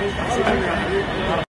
西村は。